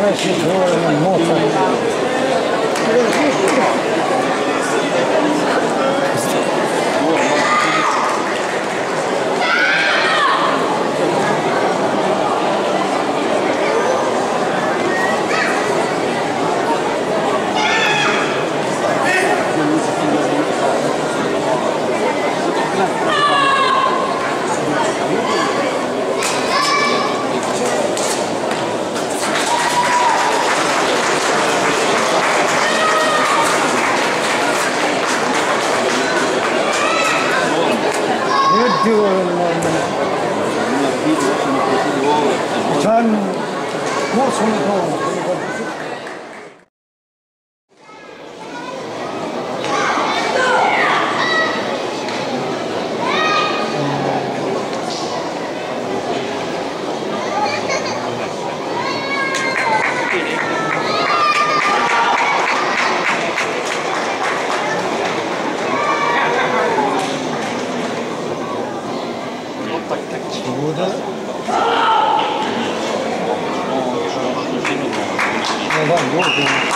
Дальше двое моцарь. 这个……那个……那个……那个，以前我从。burada Adam yok. Yani.